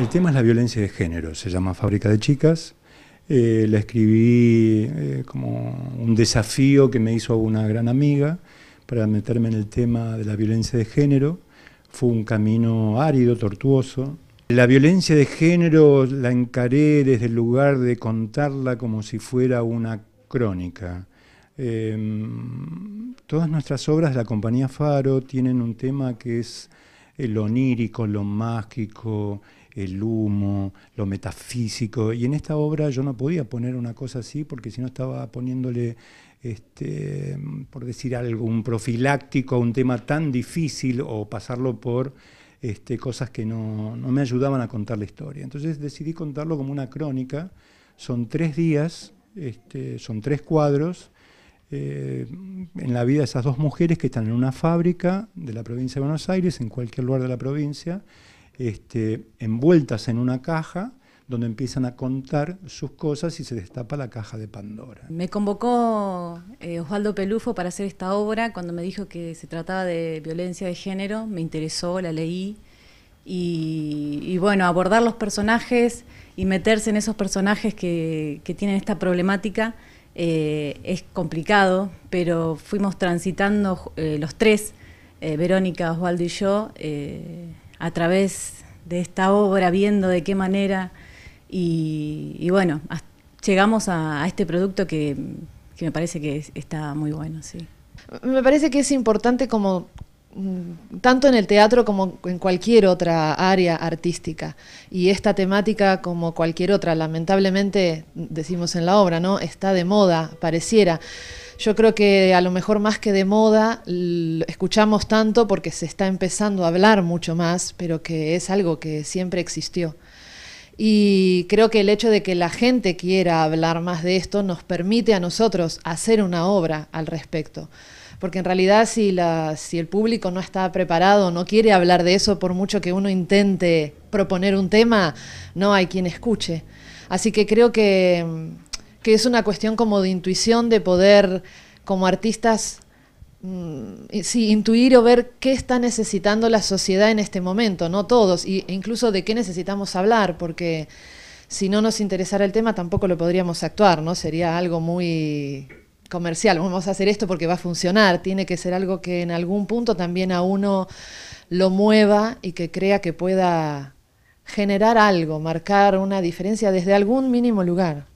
El tema es la violencia de género, se llama Fábrica de Chicas. Eh, la escribí eh, como un desafío que me hizo una gran amiga para meterme en el tema de la violencia de género. Fue un camino árido, tortuoso. La violencia de género la encaré desde el lugar de contarla como si fuera una crónica. Em, todas nuestras obras de la compañía Faro tienen un tema que es lo onírico, lo mágico, el humo, lo metafísico. Y en esta obra yo no podía poner una cosa así porque si no estaba poniéndole, este, por decir algo, un profiláctico a un tema tan difícil o pasarlo por este, cosas que no, me ayudaban a contar la historia. Entonces decidí contarlo como una crónica. Son tres días, este, son tres cuadros. Eh, en la vida de esas dos mujeres que están en una fábrica de la provincia de Buenos Aires, en cualquier lugar de la provincia, este, envueltas en una caja donde empiezan a contar sus cosas y se destapa la caja de Pandora. Me convocó eh, Osvaldo Pelufo para hacer esta obra cuando me dijo que se trataba de violencia de género, me interesó, la leí y, bueno, abordar los personajes y meterse en esos personajes que, tienen esta problemática eh, es complicado, pero fuimos transitando eh, los tres, Verónica, Osvaldo y yo, a través de esta obra, viendo de qué manera, y, bueno, llegamos a, este producto que, me parece que está muy bueno, sí. Me parece que es importante como tanto en el teatro como en cualquier otra área artística. Y esta temática, como cualquier otra, lamentablemente, decimos en la obra, ¿no? Está de moda, pareciera. Yo creo que a lo mejor más que de moda, escuchamos tanto porque se está empezando a hablar mucho más, pero que es algo que siempre existió. Y creo que el hecho de que la gente quiera hablar más de esto nos permite a nosotros hacer una obra al respecto. Porque en realidad si, la, si el público no está preparado, no quiere hablar de eso, por mucho que uno intente proponer un tema, no hay quien escuche. Así que creo que que es una cuestión como de intuición, de poder como artistas mm, sí, intuir o ver qué está necesitando la sociedad en este momento, no todos, e incluso de qué necesitamos hablar, porque si no nos interesara el tema tampoco lo podríamos actuar, ¿no? Sería algo muy comercial, vamos a hacer esto porque va a funcionar, tiene que ser algo que en algún punto también a uno lo mueva y que crea que pueda generar algo, marcar una diferencia desde algún mínimo lugar.